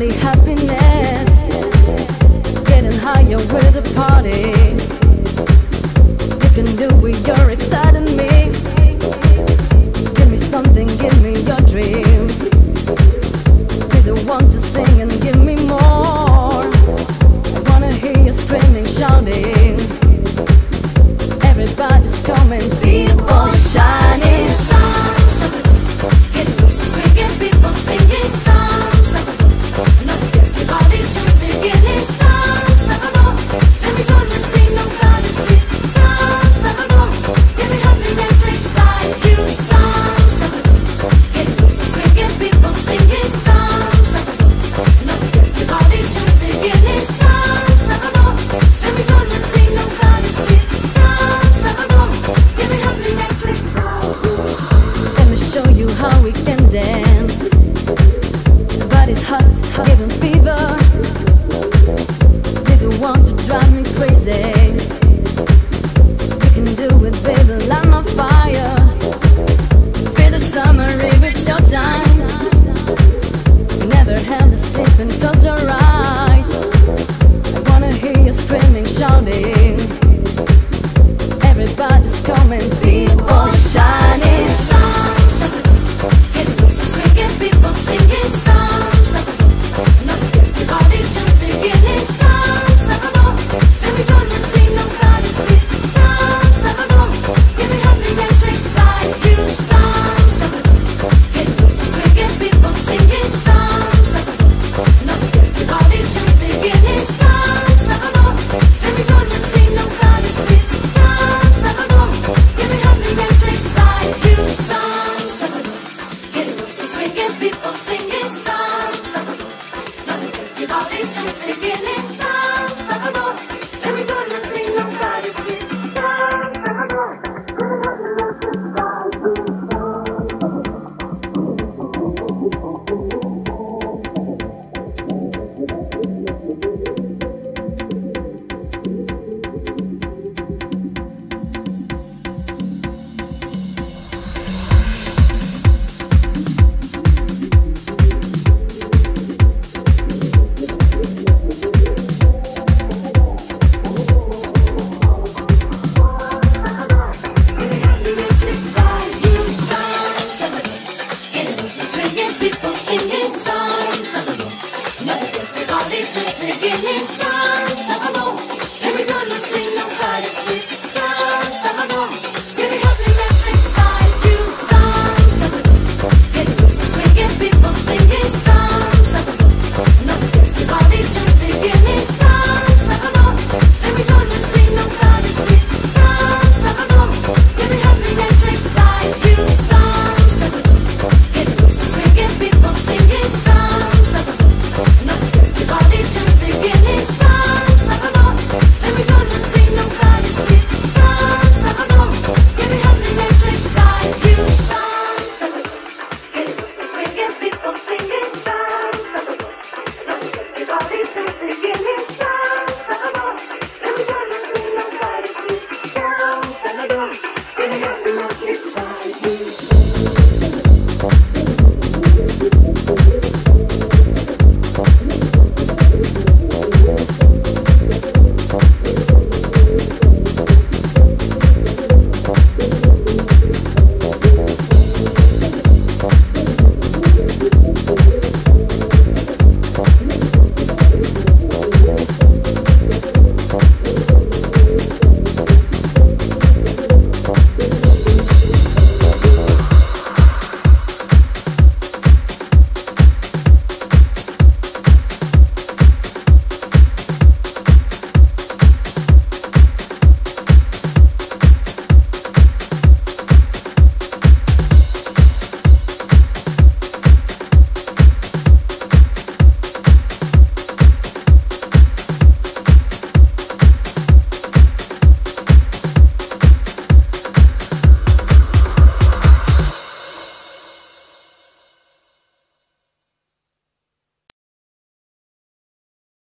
only happiness. Entonces swinging, people singing songs of the Lord. Another festive holiday, beginning songs of the Lord. Every joy, let's sing, sweet songs.